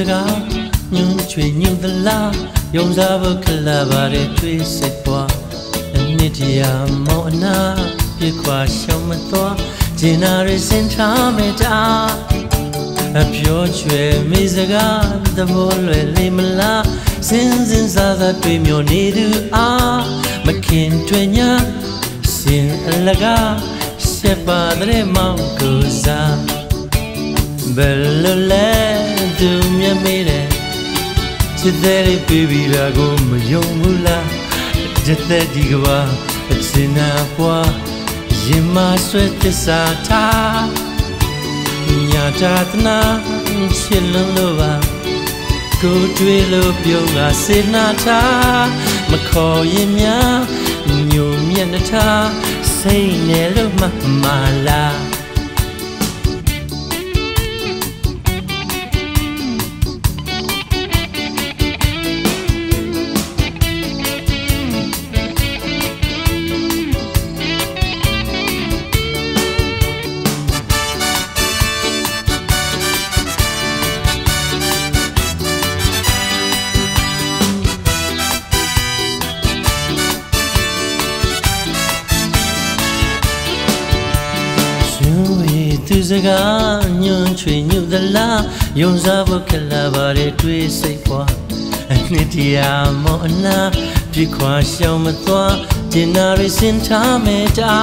စကားညွန်ချွေညွန်သလားယုံစားဖို့ခလာပါတဲ့တွေးစိတ်ပွားအနှစ်တရာမောအနာပြခွာရှောင်းမသွားဂျင်နာရစင်ထားမေတာ အပြောချွေမိစကားသဘောလွယ်လိမလားစင်စင်စားစားတွေးမျောနေသူအားမခင်တွေ့ညာစင်အလကားရှက်ပါတဲ့မောင်ကိုစားဘယ်လိုလဲသူမြတ်မေးတယ်ချစ်တဲ့လေးပြေးပြီးတာကိုမယုံဘူးလားချစ်တဲ့ဒီကဘာအစင်နာပွားရင်မဆွဲသစ္စာထား ညာတာတနာချစ်လုံးလို့ပါကိုတွေ့လို့ပြုံးကစေနာထားမခေါ်ရင်များညိုမျက်နှာထားစိတ်နဲ့လို့မှမလား သူစကားညွန်ချွေညွသလားယုံစားဖို့ခလာပါတဲ့တွေးစိတ်ပွားအနှစ်တရာမောအနာပြခွာရှောင်မသွားကျင်နာရစင်ထားမေတာ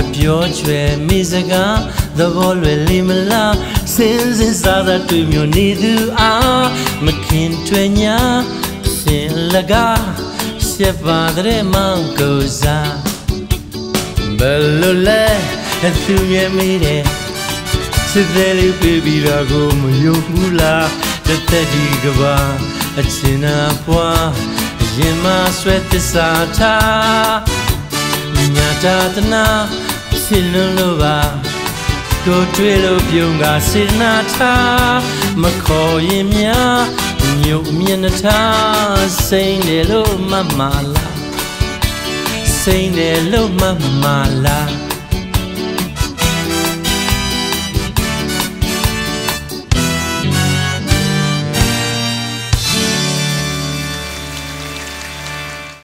အပြောချွေမိစကားသဘောလွယ်လိမလားစင်စင်စားသာတွေ့မျိုးနေသူအားမခင်ထွေညာစင်လကားရှက်ပါတဲ့မောင်ကိုစားဘယ်လိုလဲ အသူရဲ့မေးတယ်စစ်သေးလေးပြေးပြီးတော့ကိုမယုံဘူးလားတသက်ဒီကဘာအချင်နာပွားရင်မဆွဲသစ္စာထားညာတာတနာဆင်လုံးလို့ပါကိုတွေ့လို့ပြုံးကစေနာထားမခေါ်ရင်များညုတ်မျက်နှာထားစိမ့်တယ်လို့မမလားစိမ့်တယ်လို့မမလား